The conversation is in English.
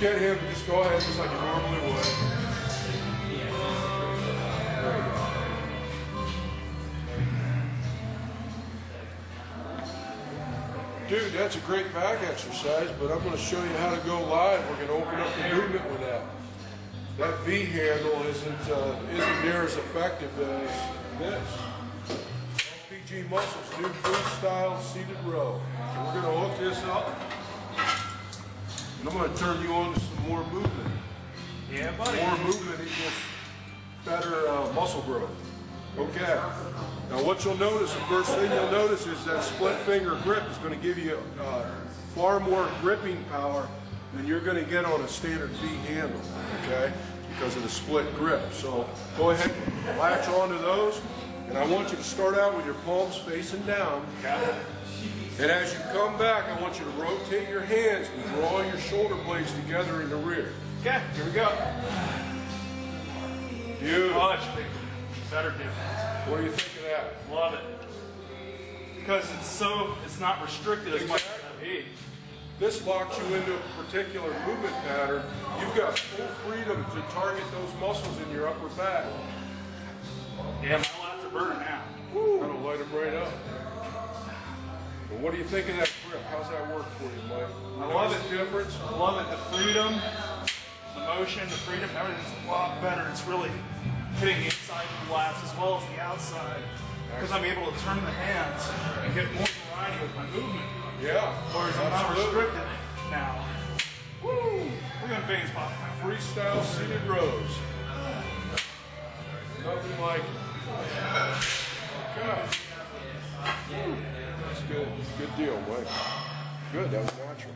Get him, just go ahead just like you normally would. Dude, that's a great back exercise, but I'm going to show you how to go live. We're going to open up the movement with that. That V handle isn't uh, isn't near as effective as this. LPG muscles, new freestyle seated row. So we're going to hook this up, and I'm going to turn you on to some more movement. Yeah, buddy. More movement equals better uh, muscle growth. Okay. Now what you'll notice, the first thing you'll notice is that split finger grip is going to give you uh, far more gripping power than you're going to get on a standard V handle, okay? Because of the split grip. So go ahead and latch onto those. And I want you to start out with your palms facing down. And as you come back, I want you to rotate your hands and draw your shoulder blades together in the rear. Okay, here we go. Beautiful. Oh, much bigger. Better difference. What do you think of that? Love it. Because it's so, it's not restricted as much as. This locks you into a particular movement pattern. You've got full freedom to target those muscles in your upper back. Yeah, are burning now. That'll light them right up. Well, what do you think of that grip? How's that work for you, Mike? I love the difference? I love it. The freedom, the motion, the freedom, everything's a lot better. It's really hitting the inside of the lats as well as the outside. Because I'm able to turn the hands and get more variety with my movement. Yeah. Whereas I'm not restricted now. Woo! Look at them veins popping. Freestyle seated rows. Nothing like it. Okay. That's good. Deal, Mike. Good. That was natural.